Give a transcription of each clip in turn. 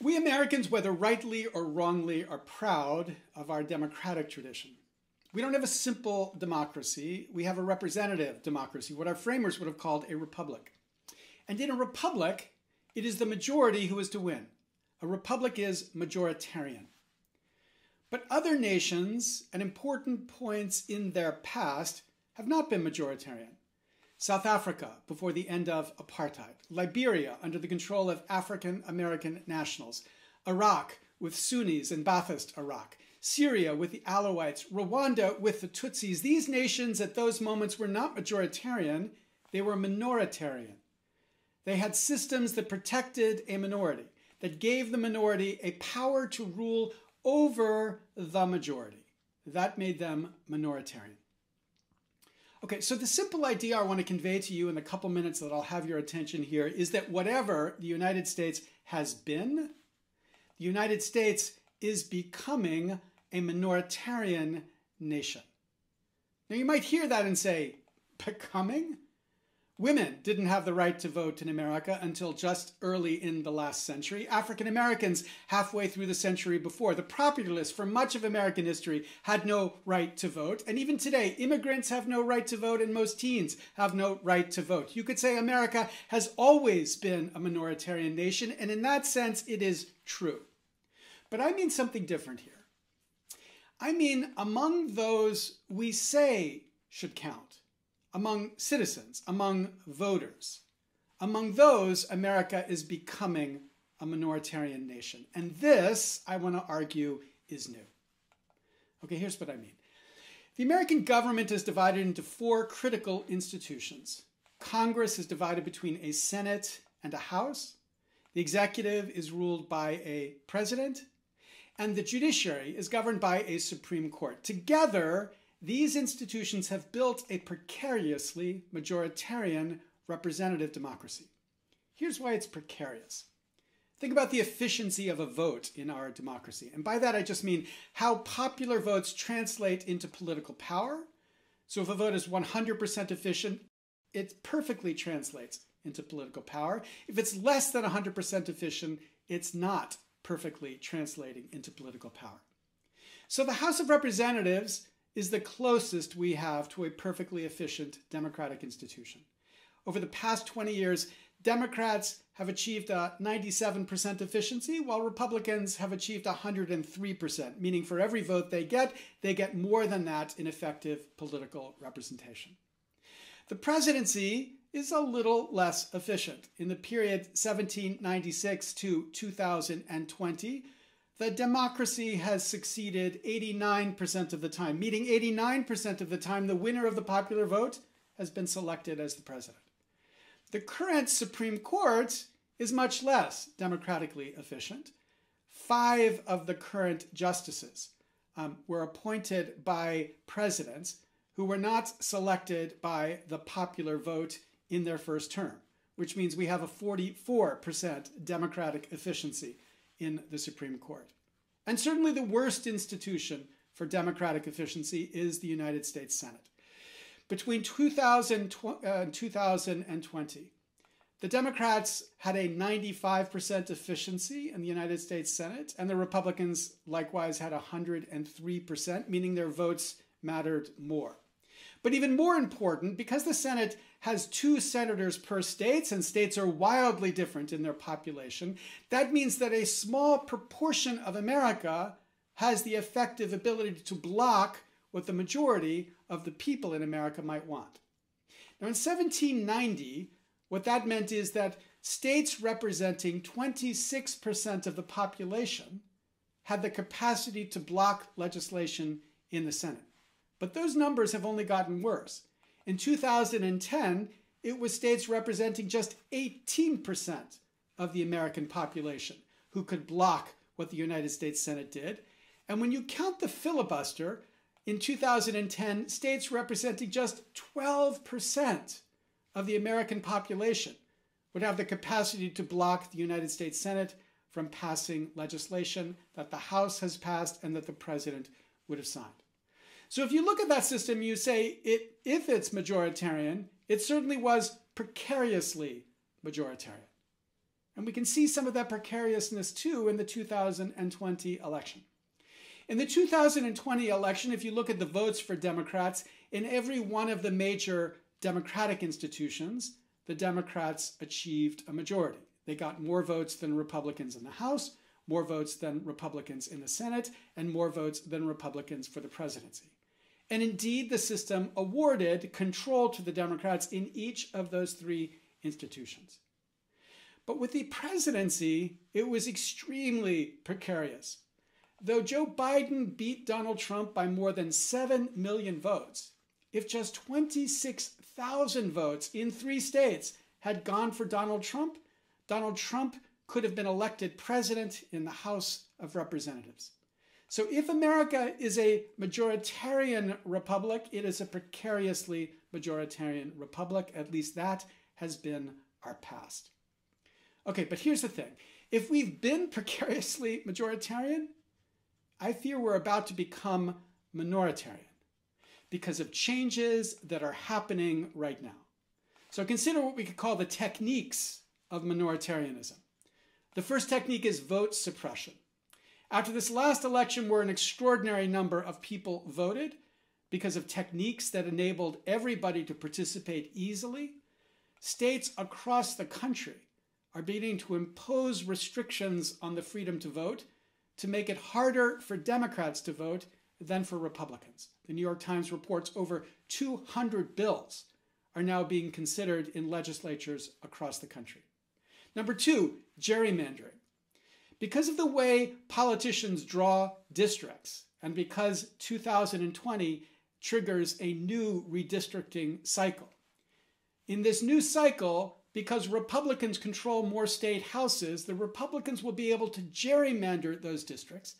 We Americans, whether rightly or wrongly, are proud of our democratic tradition. We don't have a simple democracy, we have a representative democracy, what our framers would have called a republic. And in a republic, it is the majority who is to win. A republic is majoritarian. But other nations at important points in their past have not been majoritarian. South Africa before the end of apartheid, Liberia under the control of African American nationals, Iraq with Sunnis and Ba'athist Iraq, Syria with the Alawites, Rwanda with the Tutsis. These nations at those moments were not majoritarian, they were minoritarian. They had systems that protected a minority, that gave the minority a power to rule over the majority. That made them minoritarian. Okay, so the simple idea I want to convey to you in the couple minutes that I'll have your attention here is that whatever the United States has been, the United States is becoming a minoritarian nation. Now you might hear that and say, becoming? Women didn't have the right to vote in America until just early in the last century. African Americans, halfway through the century before. The populace, for much of American history, had no right to vote. And even today, immigrants have no right to vote, and most teens have no right to vote. You could say America has always been a minoritarian nation, and in that sense, it is true. But I mean something different here. I mean, among those we say should count among citizens, among voters. Among those, America is becoming a minoritarian nation. And this, I want to argue, is new. Okay, here's what I mean. The American government is divided into four critical institutions. Congress is divided between a Senate and a House. The executive is ruled by a president. And the judiciary is governed by a Supreme Court. Together, these institutions have built a precariously majoritarian representative democracy. Here's why it's precarious. Think about the efficiency of a vote in our democracy. And by that, I just mean how popular votes translate into political power. So if a vote is 100% efficient, it perfectly translates into political power. If it's less than 100% efficient, it's not perfectly translating into political power. So the House of Representatives is the closest we have to a perfectly efficient democratic institution. Over the past 20 years, Democrats have achieved a 97% efficiency, while Republicans have achieved 103%, meaning for every vote they get, they get more than that in effective political representation. The presidency is a little less efficient. In the period 1796 to 2020, the democracy has succeeded 89% of the time, meaning 89% of the time the winner of the popular vote has been selected as the president. The current Supreme Court is much less democratically efficient. Five of the current justices um, were appointed by presidents who were not selected by the popular vote in their first term, which means we have a 44% democratic efficiency in the Supreme Court. And certainly the worst institution for democratic efficiency is the United States Senate. Between 2000 and uh, 2020, the Democrats had a 95% efficiency in the United States Senate, and the Republicans likewise had 103%, meaning their votes mattered more. But even more important, because the Senate has two senators per state, and states are wildly different in their population, that means that a small proportion of America has the effective ability to block what the majority of the people in America might want. Now, in 1790, what that meant is that states representing 26% of the population had the capacity to block legislation in the Senate. But those numbers have only gotten worse. In 2010, it was states representing just 18% of the American population who could block what the United States Senate did. And when you count the filibuster, in 2010, states representing just 12% of the American population would have the capacity to block the United States Senate from passing legislation that the House has passed and that the president would have signed. So if you look at that system, you say it, if it's majoritarian, it certainly was precariously majoritarian. And we can see some of that precariousness too in the 2020 election. In the 2020 election, if you look at the votes for Democrats, in every one of the major democratic institutions, the Democrats achieved a majority. They got more votes than Republicans in the House, more votes than Republicans in the Senate, and more votes than Republicans for the presidency. And indeed, the system awarded control to the Democrats in each of those three institutions. But with the presidency, it was extremely precarious. Though Joe Biden beat Donald Trump by more than 7 million votes, if just 26,000 votes in three states had gone for Donald Trump, Donald Trump could have been elected president in the House of Representatives. So if America is a majoritarian republic, it is a precariously majoritarian republic. At least that has been our past. Okay, but here's the thing. If we've been precariously majoritarian, I fear we're about to become minoritarian because of changes that are happening right now. So consider what we could call the techniques of minoritarianism. The first technique is vote suppression. After this last election, where an extraordinary number of people voted because of techniques that enabled everybody to participate easily, states across the country are beginning to impose restrictions on the freedom to vote to make it harder for Democrats to vote than for Republicans. The New York Times reports over 200 bills are now being considered in legislatures across the country. Number two, gerrymandering. Because of the way politicians draw districts, and because 2020 triggers a new redistricting cycle. In this new cycle, because Republicans control more state houses, the Republicans will be able to gerrymander those districts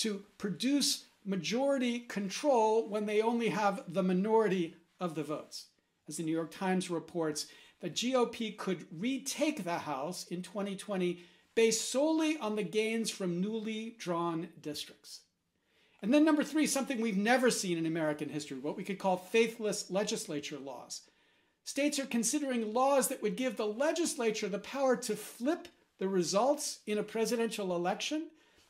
to produce majority control when they only have the minority of the votes. As the New York Times reports, the GOP could retake the House in 2020 based solely on the gains from newly drawn districts. And then, number three, something we've never seen in American history, what we could call faithless legislature laws. States are considering laws that would give the legislature the power to flip the results in a presidential election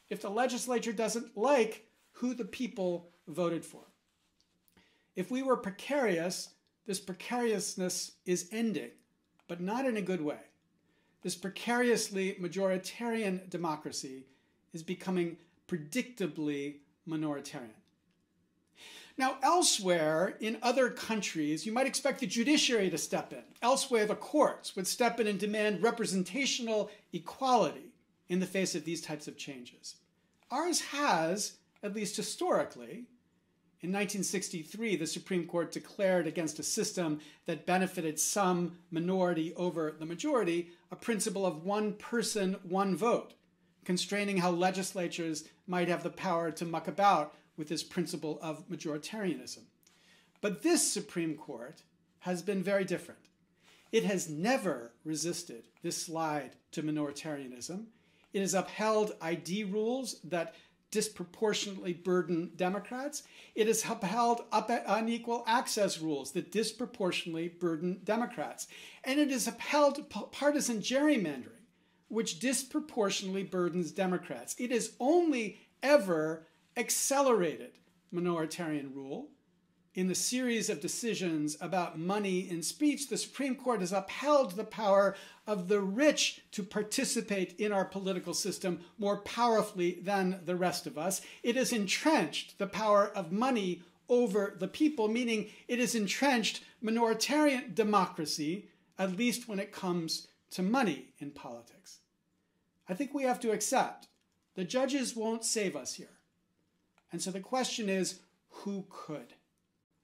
if the legislature doesn't like who the people voted for. If we were precarious, this precariousness is ending, but not in a good way. This precariously majoritarian democracy is becoming predictably minoritarian. Now, elsewhere in other countries, you might expect the judiciary to step in. Elsewhere, the courts would step in and demand representational equality in the face of these types of changes. Ours has, at least historically, in 1963, the Supreme Court declared against a system that benefited some minority over the majority a principle of one person, one vote, constraining how legislatures might have the power to muck about with this principle of majoritarianism. But this Supreme Court has been very different. It has never resisted this slide to minoritarianism. It has upheld ID rules that disproportionately burden Democrats. It has upheld unequal access rules that disproportionately burden Democrats. And it has upheld partisan gerrymandering, which disproportionately burdens Democrats. It has only ever accelerated minoritarian rule. In the series of decisions about money in speech, the Supreme Court has upheld the power of the rich to participate in our political system more powerfully than the rest of us. It has entrenched the power of money over the people, meaning it has entrenched minoritarian democracy, at least when it comes to money in politics. I think we have to accept the judges won't save us here. And so the question is who could?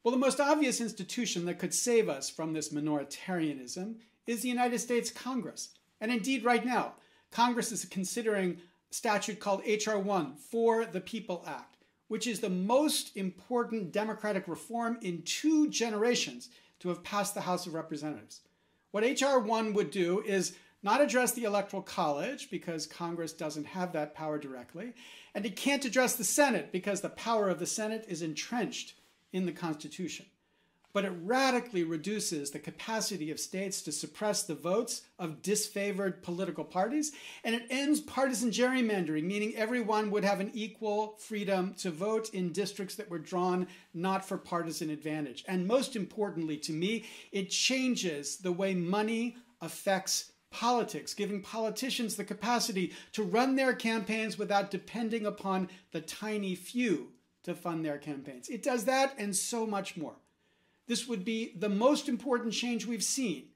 Well, the most obvious institution that could save us from this minoritarianism is the United States Congress. And indeed, right now, Congress is considering a statute called H.R. 1 for the People Act, which is the most important democratic reform in two generations to have passed the House of Representatives. What H.R. 1 would do is not address the Electoral College because Congress doesn't have that power directly, and it can't address the Senate because the power of the Senate is entrenched in the Constitution. But it radically reduces the capacity of states to suppress the votes of disfavored political parties, and it ends partisan gerrymandering, meaning everyone would have an equal freedom to vote in districts that were drawn not for partisan advantage. And most importantly to me, it changes the way money affects politics, giving politicians the capacity to run their campaigns without depending upon the tiny few to fund their campaigns. It does that and so much more. This would be the most important change we've seen,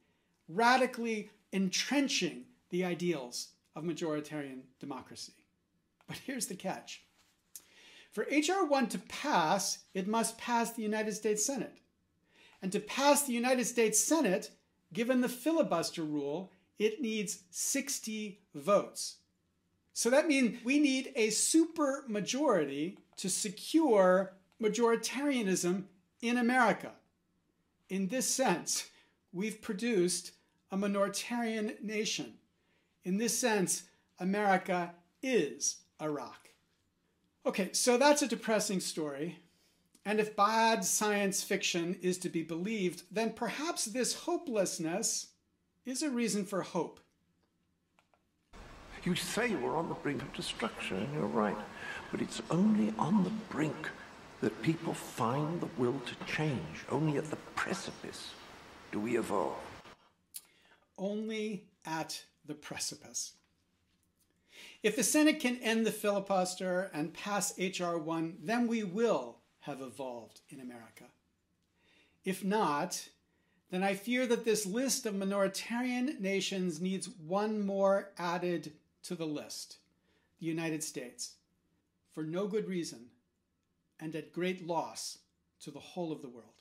radically entrenching the ideals of majoritarian democracy. But here's the catch. For H.R. 1 to pass, it must pass the United States Senate. And to pass the United States Senate, given the filibuster rule, it needs 60 votes. So that means we need a super majority to secure majoritarianism in America. In this sense, we've produced a minoritarian nation. In this sense, America is Iraq. Okay, so that's a depressing story. And if bad science fiction is to be believed, then perhaps this hopelessness is a reason for hope. You say we're on the brink of destruction, and you're right. But it's only on the brink that people find the will to change. Only at the precipice do we evolve. Only at the precipice. If the Senate can end the filibuster and pass H.R. 1, then we will have evolved in America. If not, then I fear that this list of minoritarian nations needs one more added to the list the United States, for no good reason and at great loss to the whole of the world.